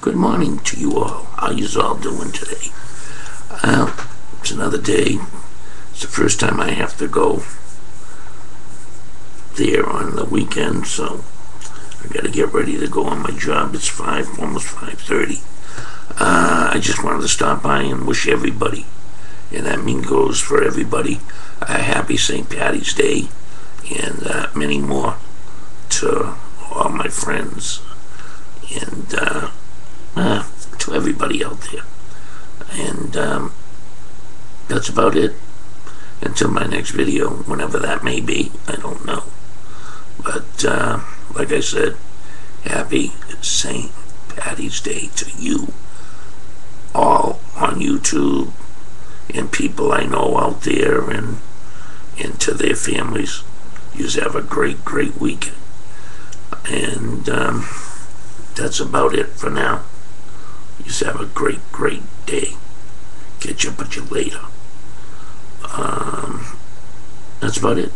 Good morning to you all. How you all doing today? Well, it's another day. It's the first time I have to go there on the weekend, so I gotta get ready to go on my job. It's five, almost five thirty. Uh, I just wanted to stop by and wish everybody, and that mean goes for everybody, a happy St. Patty's Day, and uh, many more to all my friends, and uh, uh, everybody out there. And um, that's about it. Until my next video, whenever that may be, I don't know. But uh, like I said, happy St. Patty's Day to you all on YouTube and people I know out there and, and to their families. You have a great, great weekend. And um, that's about it for now. You have a great, great day. Catch up with you later. Um, that's about it.